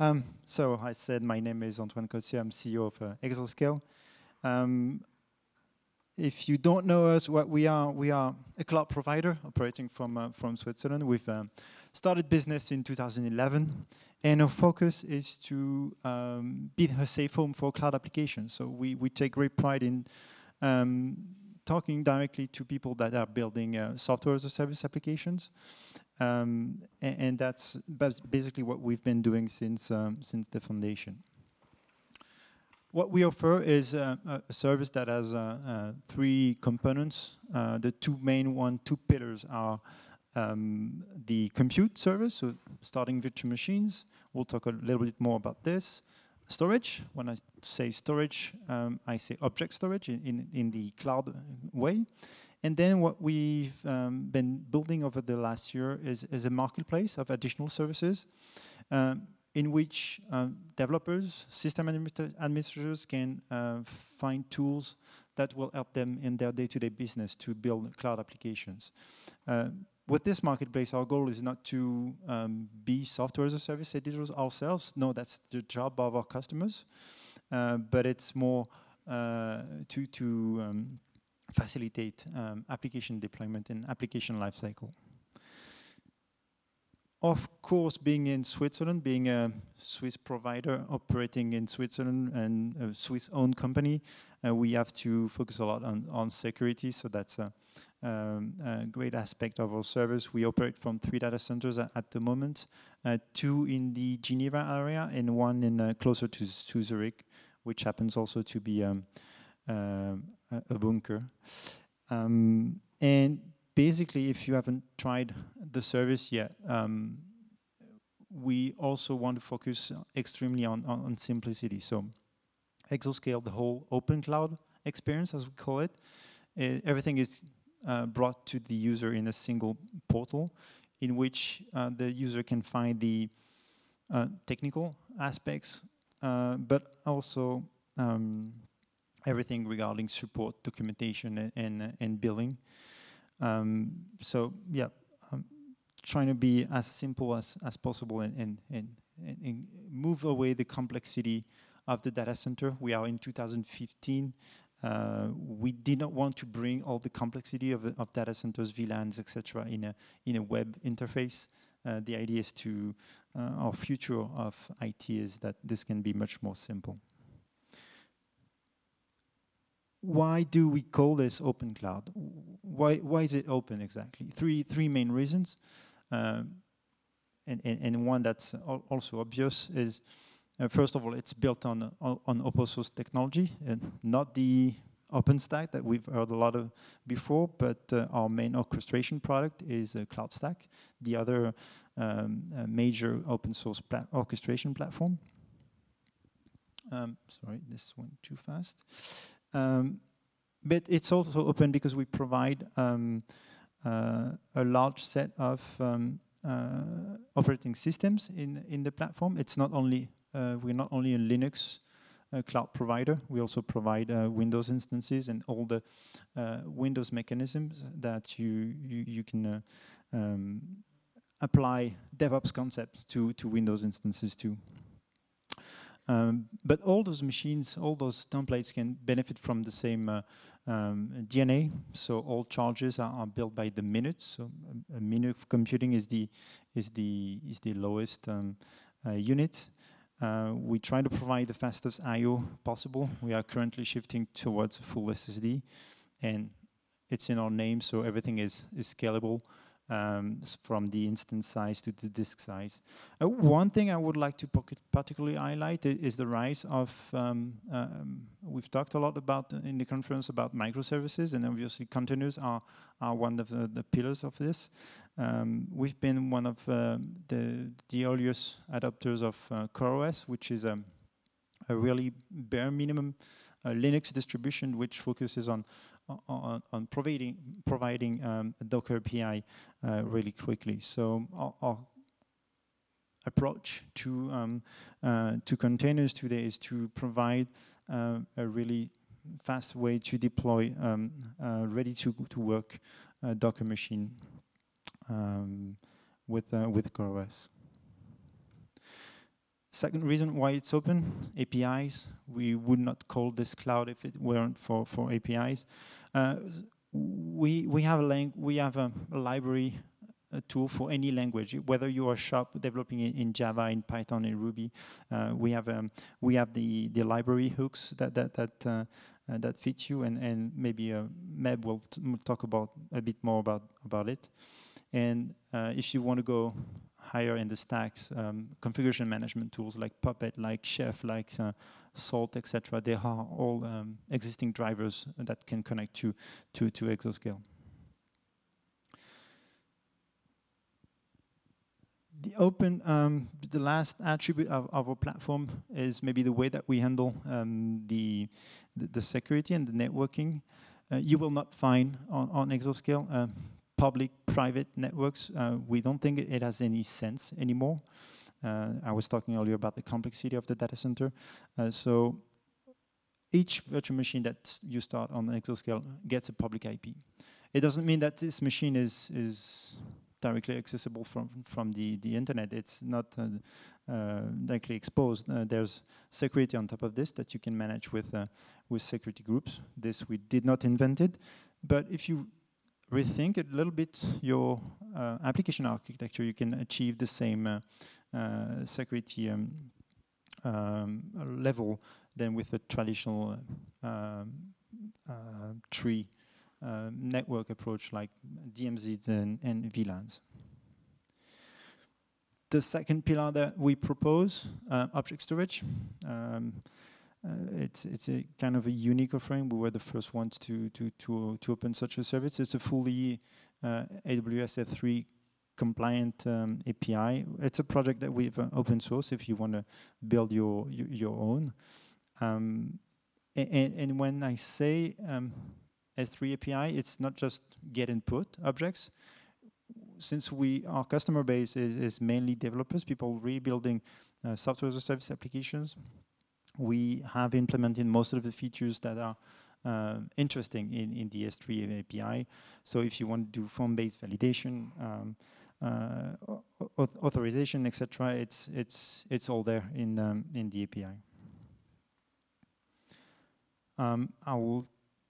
Um, so I said my name is Antoine Coetsier. I'm CEO of uh, Exoscale. Um, if you don't know us, what we are, we are a cloud provider operating from uh, from Switzerland. We've um, started business in 2011, and our focus is to um, be a safe home for cloud applications. So we we take great pride in um, talking directly to people that are building uh, software as a service applications. Um, and, and, that's basically what we've been doing since, um, since the foundation. What we offer is uh, a service that has uh, uh three components. Uh, the two main one, two pillars are um, the compute service, so starting virtual machines. We'll talk a little bit more about this storage. When I say storage, um, I say object storage in, in, in, the cloud way. And then what we've um, been building over the last year is, is a marketplace of additional services um, in which um, developers, system administra administrators can uh, find tools that will help them in their day-to-day -day business to build cloud applications. Uh, with this marketplace, our goal is not to um, be software as a service editors ourselves. No, that's the job of our customers. Uh, but it's more uh, to, to facilitate um, application deployment and application lifecycle. Of course, being in Switzerland, being a Swiss provider operating in Switzerland and a Swiss-owned company, uh, we have to focus a lot on, on security. So that's a, um, a, great aspect of our service. We operate from three data centers at, at the moment, uh, two in the Geneva area and one in uh, closer to, to Zurich, which happens also to be um, a bunker. Um, and basically, if you haven't tried the service yet, um, we also want to focus extremely on, on, on, simplicity. So Exoscale, the whole open cloud experience, as we call it, uh, everything is uh, brought to the user in a single portal in which uh, the user can find the uh, technical aspects, uh, but also um, everything regarding support, documentation, and, and, and billing. Um, so yeah, I'm trying to be as simple as, as possible and, and, and, and, move away the complexity of the data center. We are in 2015. Uh, we did not want to bring all the complexity of, of data centers, VLANs, etc., in a in a web interface. Uh, the idea is to uh, our future of IT is that this can be much more simple why do we call this open cloud? Why, why is it open exactly? Three, three main reasons. Um, and, and, and, one that's also obvious is, uh, first of all, it's built on, on open source technology, and not the OpenStack that we've heard a lot of before, but uh, our main orchestration product is uh, CloudStack, the other um, uh, major open source pla orchestration platform. Um, sorry, this went too fast. Um, but it's also open because we provide um, uh, a large set of um, uh, operating systems in in the platform. It's not only uh, we're not only a Linux uh, cloud provider. We also provide uh, Windows instances and all the uh, Windows mechanisms that you you, you can um, apply DevOps concepts to to Windows instances too. Um, but all those machines, all those templates can benefit from the same uh, um, DNA. So all charges are, are, built by the minute. So a, minute of computing is the is the is the lowest um, uh, unit. Uh, we try to provide the fastest I/O possible. We are currently shifting towards full SSD, and it's in our name, so everything is is scalable um, from the instance size to the disk size. Uh, one thing I would like to particularly highlight is the rise of, um, um, we've talked a lot about uh, in the conference about microservices and obviously containers are, are one of the, the pillars of this. Um, we've been one of uh, the, the earliest adopters of uh, CoreOS, which is a, a really bare minimum uh, Linux distribution which focuses on on, on providing providing um, Docker API uh, really quickly. So our, our approach to um, uh, to containers today is to provide a really fast way to deploy um, uh, ready to to work uh, Docker machine um, with uh, with CoreOS. Second reason why it's open, APIs. We would not call this cloud if it weren't for, for APIs. Uh, we, we have, a, we have a, a library a tool for any language, whether you are sharp developing in Java, in Python, in Ruby. Uh, we have um, we have the the library hooks that that that uh, uh, that fit you, and and maybe uh, Meb will talk about a bit more about about it. And uh, if you want to go higher in the stacks, um, configuration management tools like Puppet, like Chef, like uh, Salt, etc. They are all um, existing drivers that can connect to to to Exoscale. the open, um, the last attribute of, of, our platform is maybe the way that we handle um, the, the, the security and the networking. Uh, you will not find on, on Exoscale uh, public-private networks. Uh, we don't think it, has any sense anymore. Uh, I was talking earlier about the complexity of the data center. Uh, so each virtual machine that you start on Exoscale gets a public IP. It doesn't mean that this machine is is directly accessible from from the the internet. It's not uh, uh, directly exposed. Uh, there's security on top of this that you can manage with with security groups. This we did not invent it, but if you rethink a little bit your uh, application architecture, you can achieve the same uh, uh, security um, um, level than with a traditional um, tree uh, network approach like DMZs and, and VLANs. The second pillar that we propose, uh, object storage. Um, uh, it's it's a kind of a unique offering. We were the first ones to to to to open such a service. It's a fully uh, AWS S3 compliant um, API. It's a project that we've uh, open source if you want to build your your own. Um, and, and, when I say um, S3 API, it's not just get input objects. Since we our customer base is, is mainly developers, people rebuilding uh, software as a service applications, we have implemented most of the features that are uh, interesting in, in the S3 API. So if you want to do form-based validation, um, uh, authorization, etc., it's it's it's all there in um, in the API. Um, I will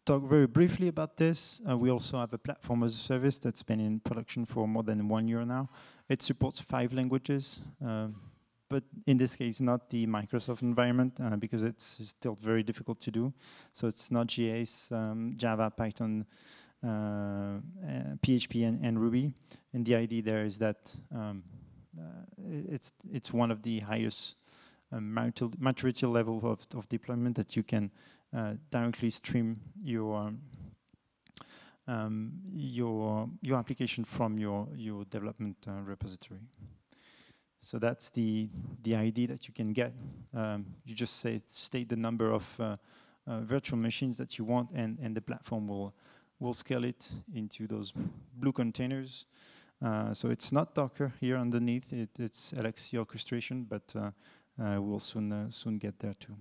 talk very briefly about this. Uh, we also have a platform as a service that's been in production for more than one year now. It supports five languages, uh, but in this case, not the Microsoft environment uh, because it's still very difficult to do. So it's not GA's um, Java, Python, PHP, uh, and, and, Ruby. And the idea there is that um, uh, it's it's one of the highest uh, maturity level of, of deployment that you can uh, directly stream your um, your your application from your your development uh, repository. So that's the the idea that you can get. Um, you just say state the number of uh, uh, virtual machines that you want, and and the platform will will scale it into those blue containers. Uh, so it's not Docker here underneath. It, it's LXC orchestration, but uh, we'll soon soon get there too.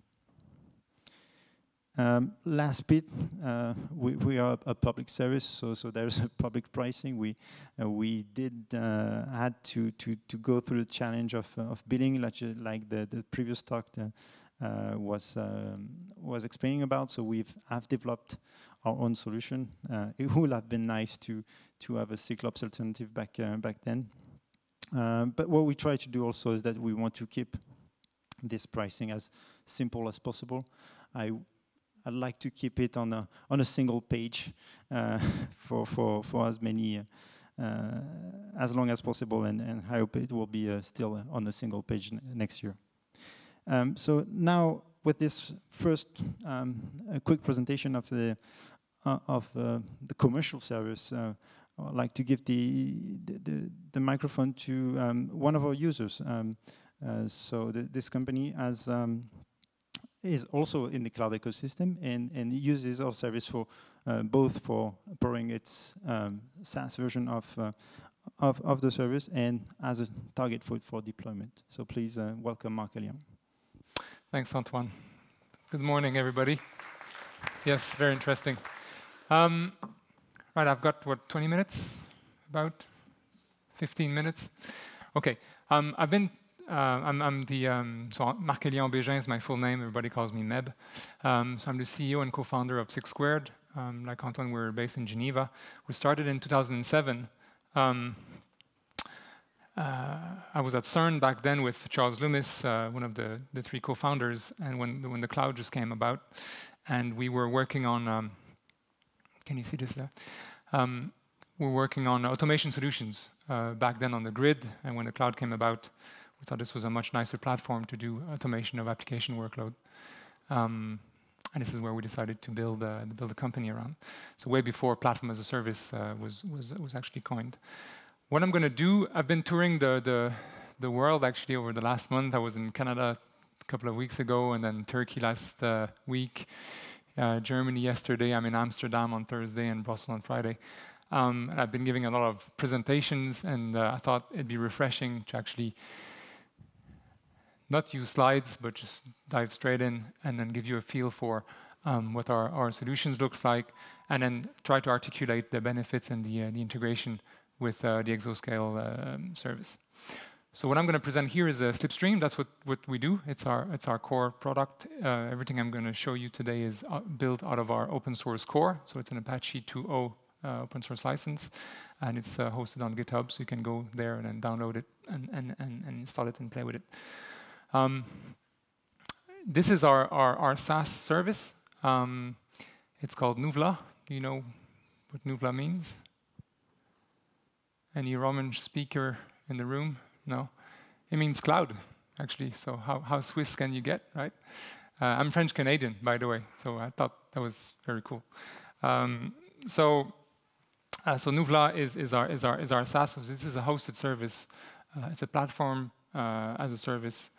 Um, last bit, uh, we, we, are a public service, so so there's a public pricing. We uh, we did uh, had to to to go through the challenge of uh, of bidding, like uh, like the the previous talk uh, was um, was explaining about. So we've have developed our own solution. it would have been nice to to have a Cyclops alternative back back then. Um, but what we try to do also is that we want to keep this pricing as simple as possible. I I'd like to keep it on a on a single page uh, for for for as many. Uh, as long as possible, and, and I hope it will be uh, still on a single page next year. Um, so now, with this first um, quick presentation of the uh, of the commercial service, uh, I'd like to give the the, the, the microphone to um, one of our users. Um, uh, so the, this company has um, is also in the cloud ecosystem and, and uses our service for uh, both for powering its um, SaaS version of, uh, of, of the service and as a target for, for deployment. So please uh, welcome Marc Elian. Thanks, Antoine. Good morning, everybody. Yes, very interesting. Um, right, I've got, what, 20 minutes? About 15 minutes? Okay. Um, I've been uh, I'm, I'm, the, um, so Marc-Elian Bégin is my full name, everybody calls me Meb. Um, so I'm the CEO and co-founder of Six Squared. Um, like Antoine, we're based in Geneva. We started in 2007. Um, uh, I was at CERN back then with Charles Loomis, uh, one of the, the three co-founders, and when, when the cloud just came about, and we were working on, um, can you see this there? We're working on automation solutions uh, back then on the grid, and when the cloud came about, we thought this was a much nicer platform to do automation of application workload. Um, and this is where we decided to build, uh, build a company around. So way before platform as a service uh, was, was, was actually coined. What I'm going to do, I've been touring the, the, the world actually over the last month. I was in Canada a couple of weeks ago, and then Turkey last uh, week, uh, Germany yesterday. I'm in Amsterdam on Thursday and Brussels on Friday. Um, and I've been giving a lot of presentations, and uh, I thought it'd be refreshing to actually not use slides, but just dive straight in and then give you a feel for um, what our, our solutions looks like, and then try to articulate the benefits and the, uh, the integration with uh, the Exoscale um, service. So what I'm going to present here is a Slipstream. That's what, what we do. It's our, it's our core product. Uh, everything I'm going to show you today is uh, built out of our open source core. So it's an Apache 2.0 uh, open source license, and it's uh, hosted on GitHub, so you can go there and then download it and, and, and, and install it and play with it. Um, this is our, our, our SaaS service. Um, it's called Nuvla. Do you know what Nuvla means? Any Roman speaker in the room? No? It means cloud, actually. So how, how Swiss can you get, right? Uh, I'm French Canadian, by the way, so I thought that was very cool. Um, so, uh, so Nuvla is, is, our, is, our, is our SaaS. So this is a hosted service. Uh, it's a platform uh, as a service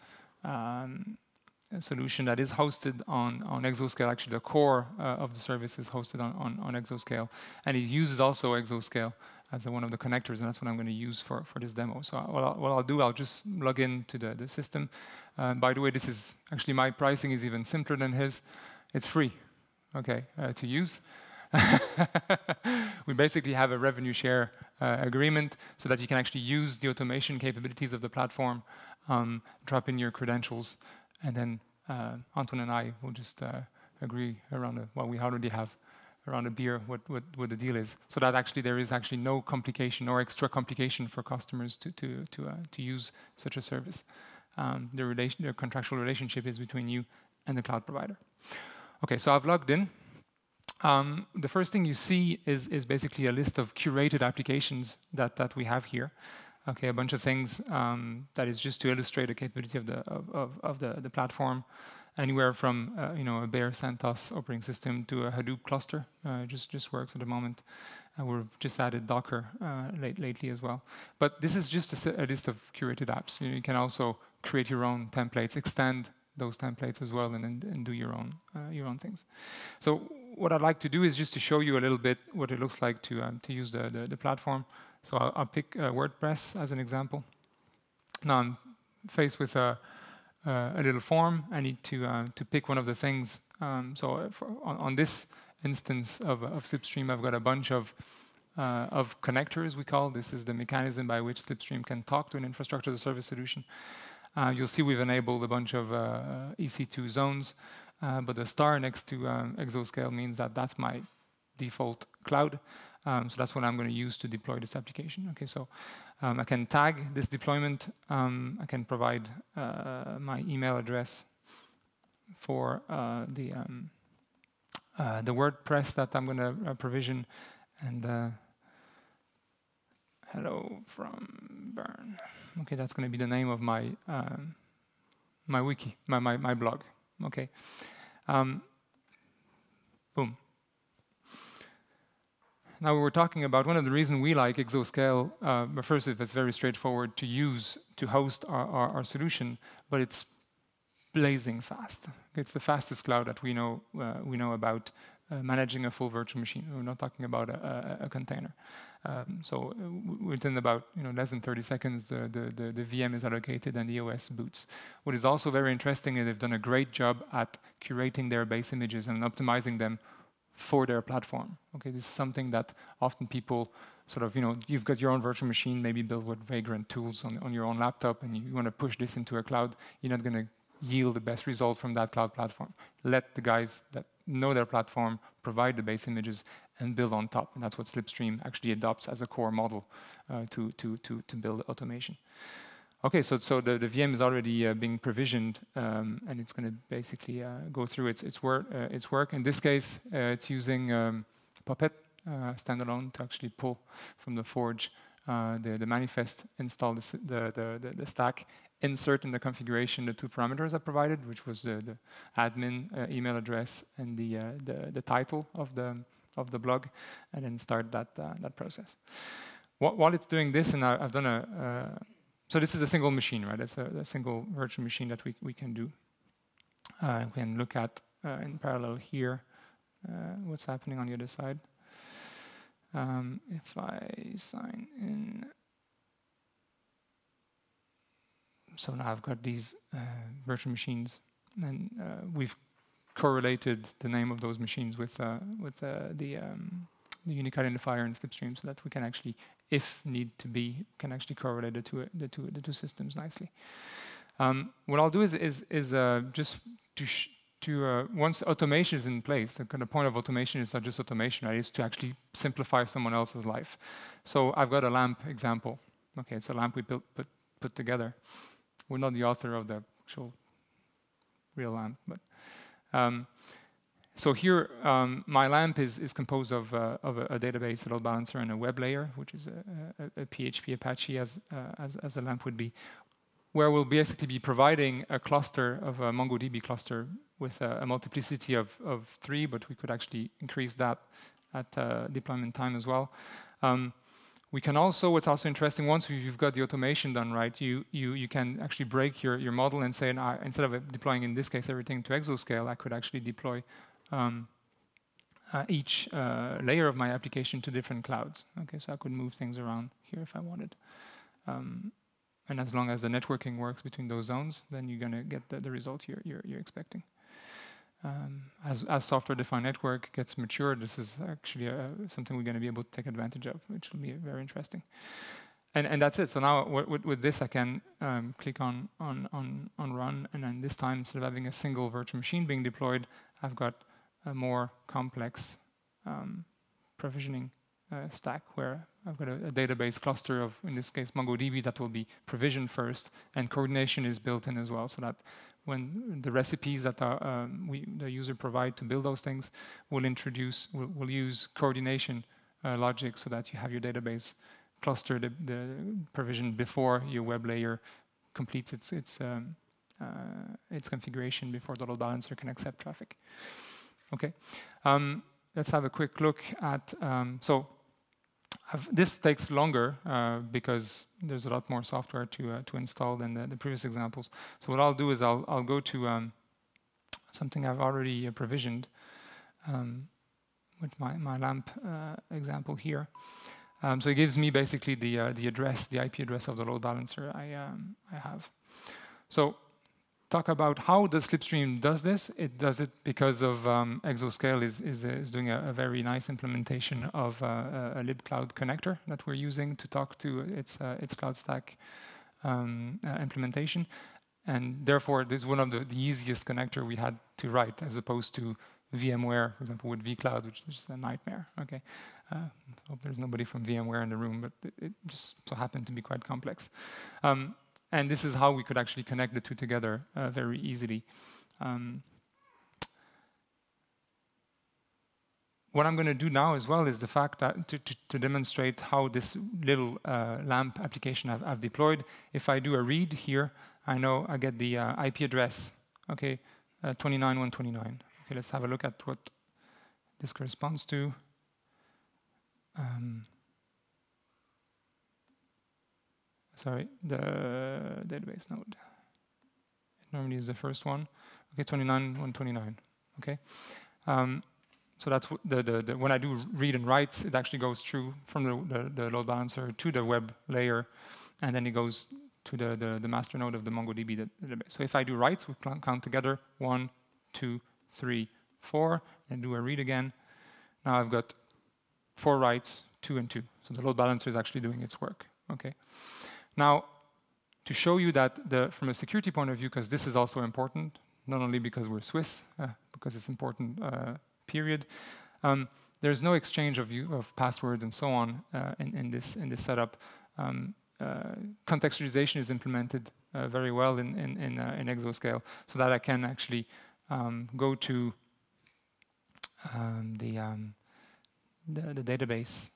um, solution that is hosted on, on Exoscale. Actually, the core uh, of the service is hosted on, on, on, Exoscale. And it uses also Exoscale as one of the connectors, and that's what I'm going to use for, for this demo. So what I'll, what I'll do, I'll just log into the, the system. Uh, by the way, this is actually my pricing is even simpler than his. It's free, okay, uh, to use. we basically have a revenue share uh, agreement so that you can actually use the automation capabilities of the platform, um, drop in your credentials, and then uh, Anton and I will just uh, agree around what we already have around a beer what, what, what, the deal is. So that actually there is actually no complication or extra complication for customers to, to, to, uh, to use such a service. Um, the, relation, the contractual relationship is between you and the cloud provider. Okay, so I've logged in. Um, the first thing you see is, is basically a list of curated applications that, that we have here. Okay, a bunch of things um, that is just to illustrate the capability of the, of, of, the, the platform anywhere from uh, you know a bare CentOS operating system to a Hadoop cluster. Uh, just just works at the moment. Uh, we've just added Docker uh, late, lately as well. But this is just a, a list of curated apps. You, know, you, can also create your own templates, extend those templates as well, and, and, and do your own uh, your own things. So what I'd like to do is just to show you a little bit what it looks like to um, to use the, the, the platform. So I'll, I'll pick uh, WordPress as an example. Now I'm faced with a uh, a little form. I need to uh, to pick one of the things. Um, so on, on, this instance of, of Slipstream, I've got a bunch of uh, of connectors. We call this is the mechanism by which Slipstream can talk to an infrastructure as a service solution. Uh, you'll see we've enabled a bunch of uh, EC2 zones, but the star next to um, Exoscale means that that's my default cloud. Um, so that's what I'm going to use to deploy this application. Okay, so um, I can tag this deployment. Um, I can provide uh, my email address for uh, the um, uh, the WordPress that I'm going to uh, provision, and uh, hello from Bern. Okay, that's going to be the name of my um, my wiki, my my, my blog. Okay, um, boom. Now we were talking about one of the reasons we like Exoscale. Uh, first, it's very straightforward to use to host our, our, our, solution, but it's blazing fast. It's the fastest cloud that we know uh, we know about uh, managing a full virtual machine. We're not talking about a, a, a container. Um, so uh, within about you know less than 30 seconds, the, the, the, VM is allocated and the OS boots. What is also very interesting is they've done a great job at curating their base images and optimizing them for their platform. Okay, this is something that often people sort of, you know, you've got your own virtual machine, maybe built with Vagrant tools on, on your own laptop, and you want to push this into a cloud, you're not going to yield the best result from that cloud platform. Let the guys that know their platform provide the base images and build on top. And that's what Slipstream actually adopts as a core model uh, to, to, to, to build automation. Okay, so, so the, the VM is already uh, being provisioned, um, and it's going to basically uh, go through its, its, work, uh, its work. In this case, uh, it's using um, Puppet uh, standalone to actually pull from the Forge the, the manifest, install the, the, the, the stack, insert in the configuration the two parameters I provided, which was the, the admin uh, email address and the, uh, the, the title of the of the blog, and then start that uh, that process. While it's doing this, and I, have done a uh, so this is a single machine, right? It's a, a single virtual machine that we we can do. Uh, we can look at uh, in parallel here what's happening on the other side. Um, if I sign in so now I've got these uh, virtual machines, and uh, we've correlated the name of those machines with uh, with the um, the unique identifier and Slipstream, so that we can actually, if need to be, can actually correlate the two the two the two systems nicely. Um, what I'll do is is is just to to uh, once automation is in place, the kind of point of automation is not just automation, right? It's to actually simplify someone else's life. So I've got a lamp example. Okay, it's a lamp we built put put together. We're not the author of the actual real lamp, but um, so here um, my lamp is, is composed of, uh, of a, a, database, a load balancer, and a web layer, which is a, a, a PHP Apache as, uh, as, as a lamp would be, where we'll basically be providing a cluster of a MongoDB cluster with a, multiplicity of, of three, but we could actually increase that at uh, deployment time as well. Um, we can also, what's also interesting, once you've got the automation done right, you, you, you can actually break your, your model and say, instead of deploying, in this case, everything to Exoscale, I could actually deploy um, uh, each uh, layer of my application to different clouds. Okay, so I could move things around here if I wanted. Um, and as long as the networking works between those zones, then you're going to get the, the result you're, you're, you're expecting. Um, as, as software-defined network gets mature, this is actually uh, something we're going to be able to take advantage of, which will be very interesting. And, and that's it. So now with, with this, I can um, click on, on, on, on run, and then this time, instead of having a single virtual machine being deployed, I've got a more complex um, provisioning uh, stack where I've got a, a, database cluster of, in this case, MongoDB that will be provisioned first, and coordination is built in as well, so that when the recipes that are, um, we, the user provide to build those things will introduce, will, will use coordination uh, logic so that you have your database cluster the, the provision before your web layer completes its its um, uh, its configuration before the load balancer can accept traffic. Okay, um, let's have a quick look at um, so I've, this takes longer uh, because there's a lot more software to uh, to install than the, the, previous examples. So what I'll do is I'll I'll go to um, something I've already uh, provisioned um, with my my lamp uh, example here. Um, so it gives me basically the uh, the address, the IP address of the load balancer I um, I have. So talk about how the Slipstream does this. It does it because of um, Exoscale is, is, is doing a, a, very nice implementation of uh, a, a libcloud connector that we're using to talk to its, uh, its CloudStack um, uh, implementation. And therefore, this is one of the, the, easiest connector we had to write as opposed to VMware, for example, with vCloud, which is just a nightmare. Okay, uh, hope there's nobody from VMware in the room, but it, it just so happened to be quite complex. Um, and this is how we could actually connect the two together uh, very easily. Um, what I'm going to do now as well is the fact that to, to, to demonstrate how this little uh, LAMP application I've, I've, deployed, if I do a read here, I know I get the uh, IP address, okay, uh, 29129. Okay, let's have a look at what this corresponds to. Um, sorry, the database node. It normally is the first one. Okay, 29, 129. Okay. Um, so that's the, the, the, when I do read and writes, it actually goes through from the, the, load balancer to the web layer, and then it goes to the, the, the master node of the MongoDB database. So if I do writes, we count together one, two, three, four, and do a read again. Now I've got four writes, two and two. So the load balancer is actually doing its work. Okay. Now, to show you that the, from a security point of view, because this is also important, not only because we're Swiss, uh, because it's important, uh, period. Um, there's no exchange of, of passwords and so on uh, in, in, this, in this setup. Um, uh, contextualization is implemented uh, very well in, in, in, uh, in, Exoscale so that I can actually um, go to um, the, um, the, the database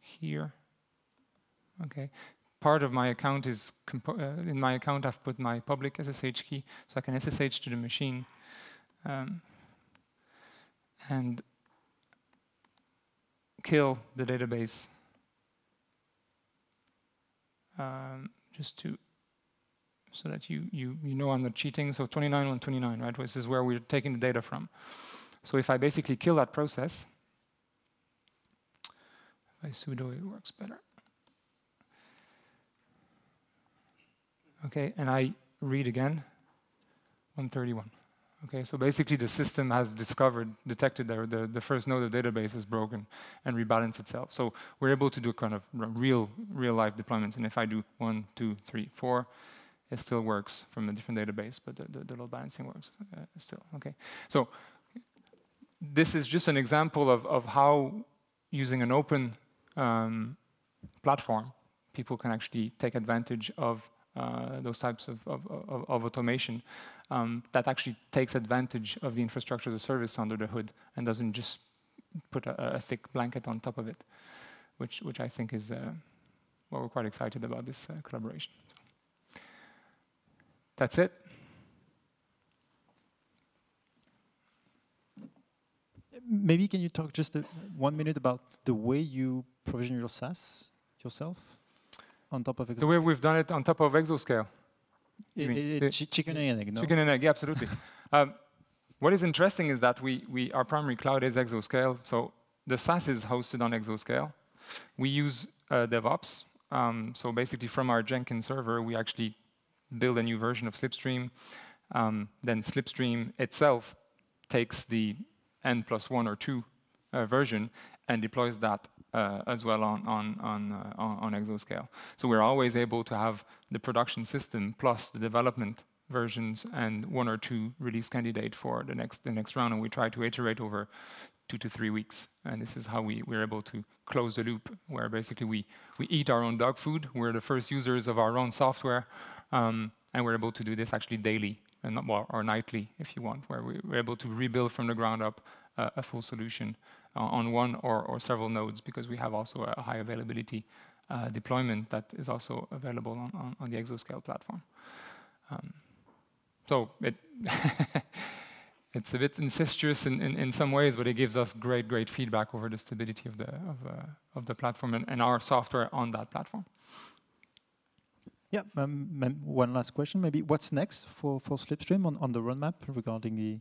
here. Okay, part of my account is uh, in my account. I've put my public SSH key, so I can SSH to the machine, um, and kill the database um, just to so that you you you know I'm not cheating. So 29 on 29, right? This is where we're taking the data from. So if I basically kill that process, if I sudo, it works better. Okay, and I read again 131. Okay, so basically the system has discovered, detected that the, the first node of database is broken and rebalanced itself. So we're able to do kind of real, real life deployments. And if I do one, two, three, four, it still works from a different database, but the, the, the load balancing works uh, still. Okay, so this is just an example of, of how using an open um, platform, people can actually take advantage of uh, those types of, of, of, of automation um, that actually takes advantage of the infrastructure as a service under the hood and doesn't just put a, a thick blanket on top of it, which, which I think is, uh, well, we're quite excited about this uh, collaboration. So that's it. Maybe can you talk just a, one minute about the way you provision your SaaS yourself? On top of Exoscale? The way we've done it on top of Exoscale. It, it, it, chicken and egg, no? Chicken and egg, yeah, absolutely. um, what is interesting is that we, we, our primary cloud is Exoscale, so the SaaS is hosted on Exoscale. We use uh, DevOps, um, so basically from our Jenkins server, we actually build a new version of Slipstream. Um, then Slipstream itself takes the n plus one or two uh, version and deploys that uh, as well on, on, on, uh, on, Exoscale. So we're always able to have the production system plus the development versions and one or two release candidate for the next, the next round, and we try to iterate over two to three weeks. And this is how we, we're able to close the loop, where basically we, we eat our own dog food. We're the first users of our own software, um, and we're able to do this actually daily, and well, or nightly, if you want, where we're able to rebuild from the ground up uh, a full solution on one or, or several nodes because we have also a high availability uh, deployment that is also available on, on, on the Exoscale platform. Um, so it it's a bit incestuous in, in, in, some ways, but it gives us great, great feedback over the stability of the, of, uh, of the platform and, and, our software on that platform. Yeah, um, one last question, maybe. What's next for, for Slipstream on, on the roadmap regarding the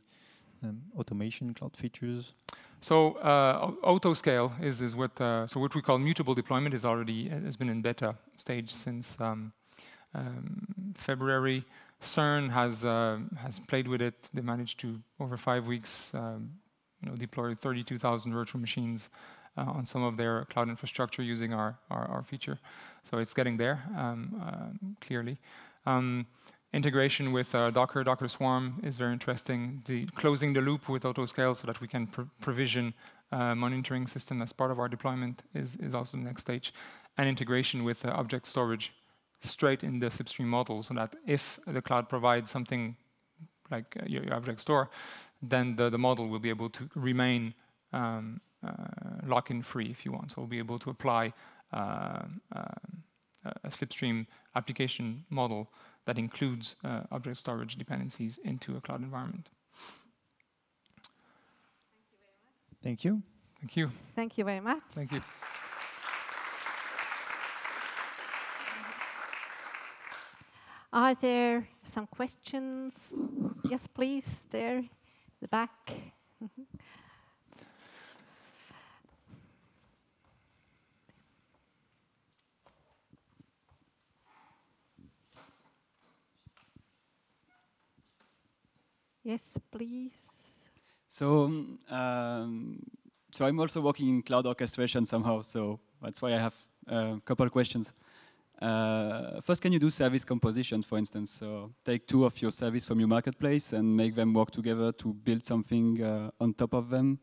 um, automation, cloud features? So uh, autoscale is, is what uh, so what we call mutable deployment is already has been in beta stage since um, um, February. CERN has uh, has played with it. They managed to over five weeks, um, you know, deploy 32,000 virtual machines uh, on some of their cloud infrastructure using our our, our feature. So it's getting there um, uh, clearly. Integration with uh, Docker, Docker Swarm is very interesting. The closing the loop with autoscale so that we can pr provision uh, monitoring system as part of our deployment is, is also the next stage. And integration with uh, object storage straight in the Slipstream model so that if the cloud provides something like uh, your, your, object store, then the, the model will be able to remain um, uh, lock-in free if you want. So we'll be able to apply uh, a Slipstream application model that includes uh, object storage dependencies into a cloud environment. Thank you. Thank you. Thank you very much. Thank you. Are there some questions? Yes, please, there, the back. Yes, please. So um, so I'm also working in cloud orchestration somehow, so that's why I have a couple of questions. Uh, first, can you do service composition, for instance? So take two of your service from your marketplace and make them work together to build something uh, on top of them?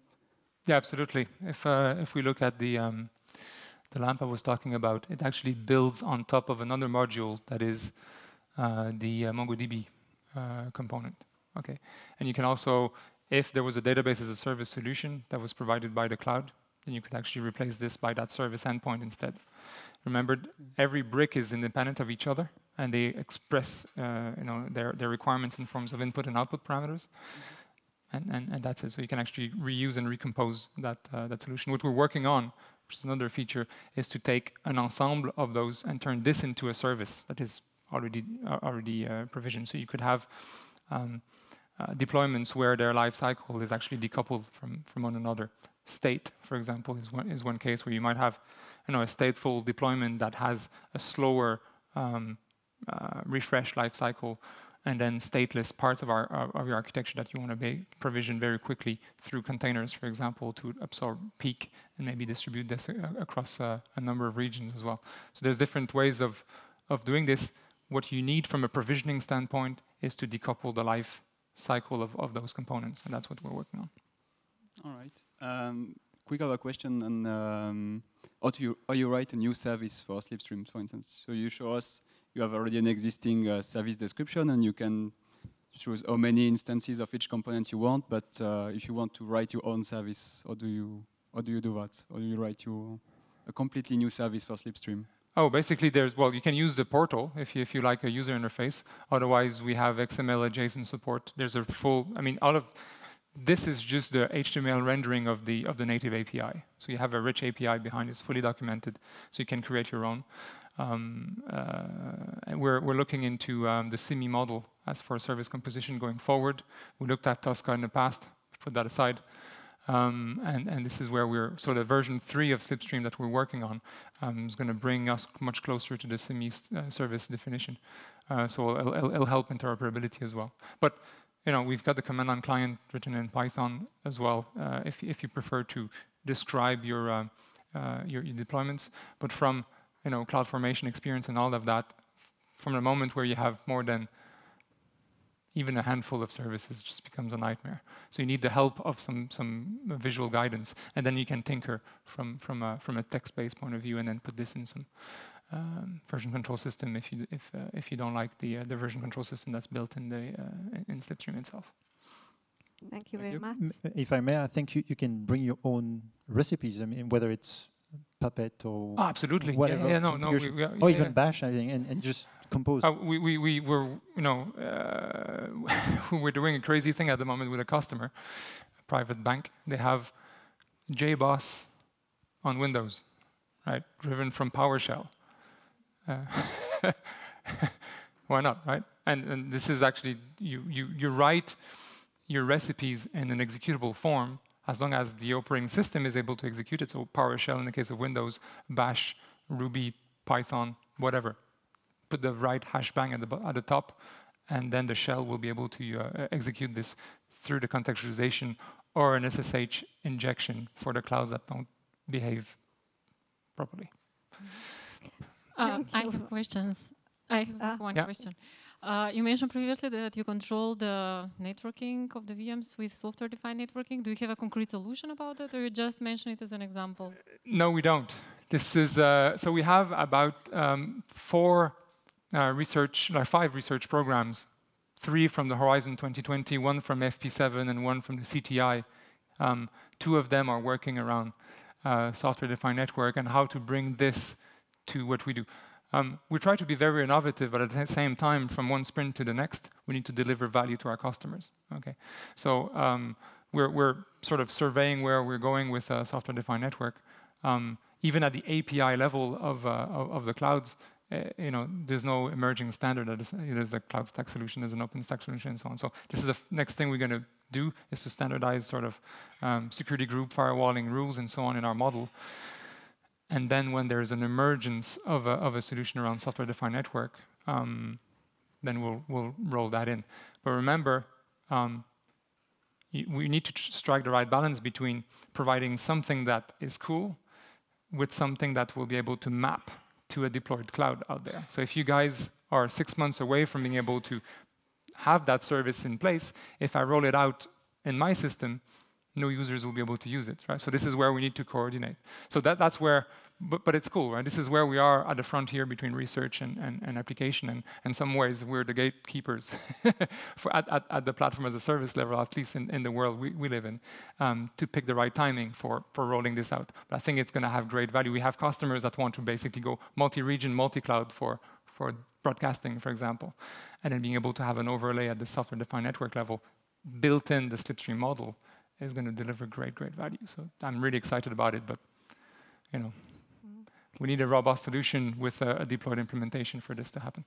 Yeah, absolutely. If uh, if we look at the um, the lamp I was talking about, it actually builds on top of another module that is uh, the uh, MongoDB uh, component. Okay, and you can also, if there was a database as a service solution that was provided by the cloud, then you could actually replace this by that service endpoint instead. Remember, every brick is independent of each other, and they express, uh, you know, their their requirements in forms of input and output parameters. And, and, and that's it. So you can actually reuse and recompose that, uh, that solution. What we're working on, which is another feature, is to take an ensemble of those and turn this into a service that is already uh, already uh, provisioned. So you could have um, uh, deployments where their life cycle is actually decoupled from, from one another. State, for example, is one, is one case where you might have you know, a stateful deployment that has a slower um, uh, refresh life cycle and then stateless parts of, our, of your architecture that you want to provision very quickly through containers, for example, to absorb peak and maybe distribute this uh, across uh, a number of regions as well. So there's different ways of, of doing this. What you need from a provisioning standpoint is to decouple the life cycle of, of those components, and that's what we're working on. All right. Um, quick other question on um, how, do you, how you write a new service for Slipstream, for instance. So you show us you have already an existing uh, service description, and you can choose how many instances of each component you want. But uh, if you want to write your own service, how do you how do you do that? Or do you write your a completely new service for Slipstream? Oh, basically, there's well, you can use the portal if you, if you like a user interface. Otherwise, we have XML JSON support. There's a full. I mean, all of this is just the HTML rendering of the of the native API. So you have a rich API behind. It's fully documented, so you can create your own. Um, uh, and we're we're looking into um, the CIMI model as for service composition going forward. We looked at Tosca in the past. Put that aside. Um, and, and, this is where we're, so the version three of Slipstream that we're working on um, is going to bring us much closer to the CIMI uh, service definition. Uh, so it'll, it'll, it'll, help interoperability as well. But you know, we've got the command line client written in Python as well, uh, if, if you prefer to describe your, uh, uh, your, your deployments. But from you know, CloudFormation experience and all of that, from the moment where you have more than even a handful of services just becomes a nightmare. So you need the help of some some visual guidance, and then you can tinker from from a from a text-based point of view, and then put this in some um, version control system if you if uh, if you don't like the uh, the version control system that's built in the uh, in Slipstream itself. Thank you very much. If I may, I think you, you can bring your own recipes. I mean, whether it's Puppet or oh, absolutely, whatever. Yeah, yeah no, no, we, we, or yeah, even yeah. Bash, I think, and, and just compose? Uh, we, we, we were, you know, uh, we're doing a crazy thing at the moment with a customer, a private bank. They have JBoss on Windows, right, driven from PowerShell. Uh, why not, right? And, and this is actually, you, you, you write your recipes in an executable form as long as the operating system is able to execute it. So PowerShell in the case of Windows, Bash, Ruby, Python, whatever put the right hash bang at the, at the top, and then the shell will be able to uh, execute this through the contextualization or an SSH injection for the clouds that don't behave properly. Uh, I have questions. I have uh, one yeah. question. Uh, you mentioned previously that you control the networking of the VMs with software-defined networking. Do you have a concrete solution about that, or you just mention it as an example? No, we don't. This is uh, so we have about um, four uh, research, like five research programs, three from the Horizon 2020, one from FP7, and one from the CTI. Um, two of them are working around uh, software-defined network and how to bring this to what we do. Um, we try to be very innovative, but at the same time, from one sprint to the next, we need to deliver value to our customers. Okay, so um, we're, we're sort of surveying where we're going with a software-defined network. Um, even at the API level of, uh, of, of, the clouds, uh, you know, there's no emerging standard. That is, there's a CloudStack solution, there's an OpenStack solution, and so on. So this is the next thing we're going to do is to standardize sort of um, security group firewalling rules and so on in our model. And then when there's an emergence of a, of a solution around software-defined network, um, then we'll, we'll roll that in. But remember, um, we need to strike the right balance between providing something that is cool with something that will be able to map to a deployed cloud out there. So if you guys are six months away from being able to have that service in place, if I roll it out in my system, no users will be able to use it, right? So this is where we need to coordinate. So that, that's where, but, but it's cool, right? This is where we are at the frontier between research and, and, and application, and in some ways we're the gatekeepers at, at, at, the platform as a service level, at least in, in the world we, we live in, um, to pick the right timing for, for rolling this out. But I think it's going to have great value. We have customers that want to basically go multi-region, multi-cloud for, for broadcasting, for example, and then being able to have an overlay at the software-defined network level built in the Slipstream model is going to deliver great, great value. So I'm really excited about it, but you know, we need a robust solution with a, a deployed implementation for this to happen.